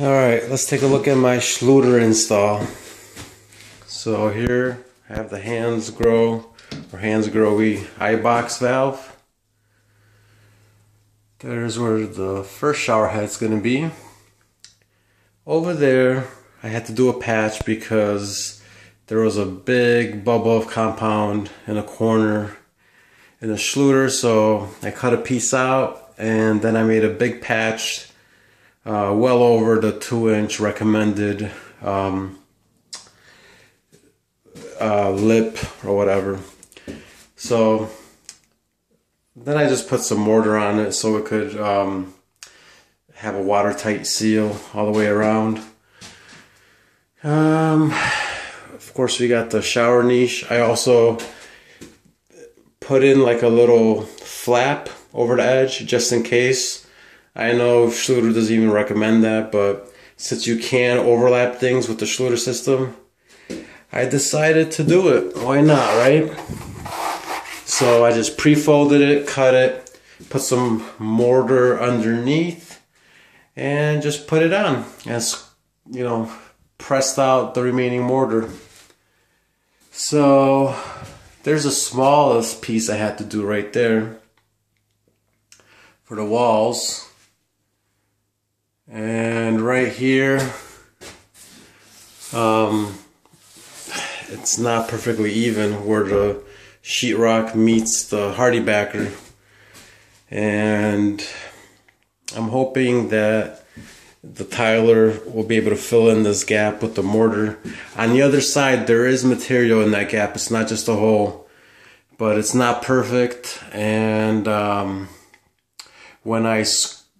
Alright, let's take a look at my Schluter install. So here I have the hands grow or Hansgrohe iBox valve. There's where the first shower head's going to be. Over there I had to do a patch because there was a big bubble of compound in a corner in the Schluter so I cut a piece out and then I made a big patch uh, well over the two inch recommended um, uh, lip or whatever. So then I just put some mortar on it so it could um, have a watertight seal all the way around. Um, of course, we got the shower niche. I also put in like a little flap over the edge just in case I know Schluter doesn't even recommend that, but since you can overlap things with the Schluter system, I decided to do it. Why not, right? So I just pre-folded it, cut it, put some mortar underneath, and just put it on. And, you know, pressed out the remaining mortar. So there's the smallest piece I had to do right there for the walls. And right here, um, it's not perfectly even where the sheetrock meets the HardieBacker. And I'm hoping that the tiler will be able to fill in this gap with the mortar. On the other side, there is material in that gap. It's not just a hole, but it's not perfect. And um, when I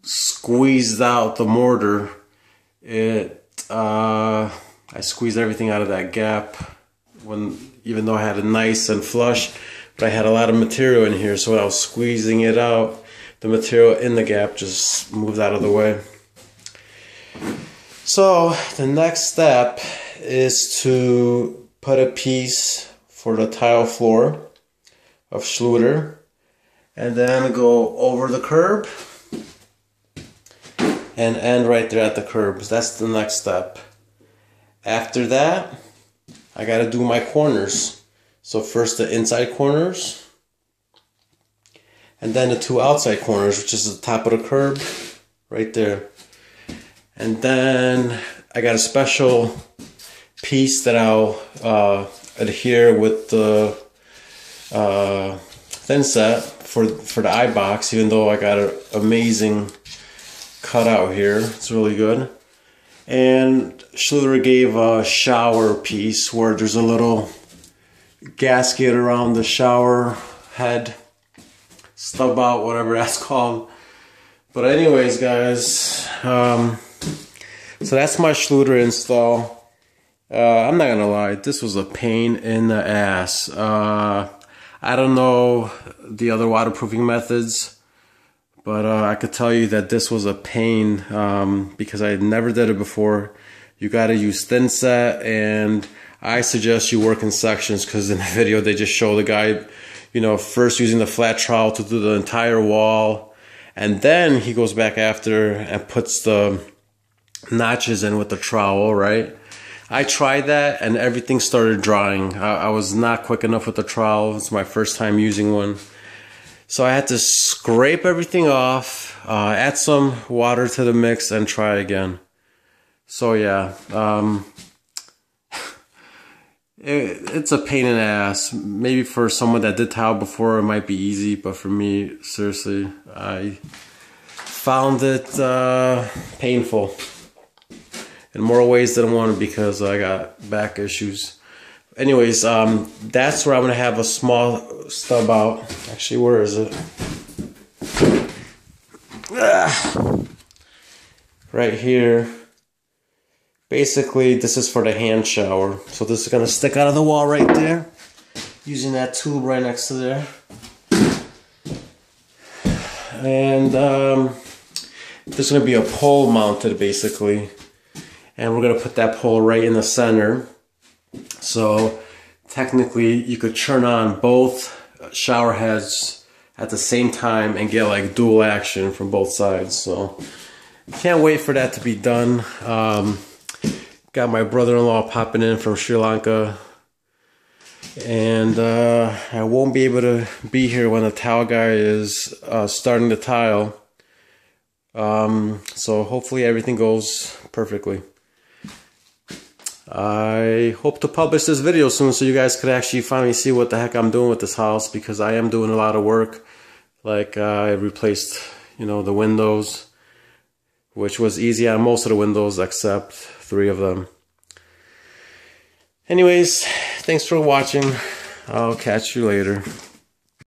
squeezed out the mortar, it uh, I squeezed everything out of that gap when even though I had it nice and flush, but I had a lot of material in here, so when I was squeezing it out, the material in the gap just moved out of the way. So the next step is to put a piece for the tile floor of Schluter and then go over the curb and end right there at the curbs. That's the next step. After that, I got to do my corners. So first the inside corners, and then the two outside corners, which is the top of the curb, right there. And then I got a special piece that I'll uh, adhere with the uh, thin set for for the iBox, even though I got an amazing cut out here. It's really good. And Schluter gave a shower piece where there's a little gasket around the shower head, stub out, whatever that's called. But anyways, guys, um, so that's my Schluter install. Uh, I'm not gonna lie, this was a pain in the ass. Uh, I don't know the other waterproofing methods. But uh, I could tell you that this was a pain um, because I never did it before. You got to use thin set, and I suggest you work in sections because in the video they just show the guy, you know, first using the flat trowel to do the entire wall, and then he goes back after and puts the notches in with the trowel, right? I tried that and everything started drying. I, I was not quick enough with the trowel. It's my first time using one. So I had to scrape everything off, uh, add some water to the mix, and try again. So yeah, um, it, it's a pain in the ass. Maybe for someone that did tile before, it might be easy, but for me, seriously, I found it uh, painful in more ways than one because I got back issues anyways, um, that's where I'm gonna have a small stub out. Actually, where is it? Ah. Right here. Basically, this is for the hand shower. So this is gonna stick out of the wall right there. Using that tube right next to there. And um, there's gonna be a pole mounted basically. And we're gonna put that pole right in the center. So technically you could turn on both shower heads at the same time and get like dual action from both sides. So can't wait for that to be done. Um, got my brother-in-law popping in from Sri Lanka. And uh, I won't be able to be here when the tile guy is uh, starting the tile. Um, so hopefully everything goes perfectly. I hope to publish this video soon so you guys could actually finally see what the heck I'm doing with this house because I am doing a lot of work. Like uh, I replaced, you know, the windows, which was easy on most of the windows except three of them. Anyways, thanks for watching. I'll catch you later.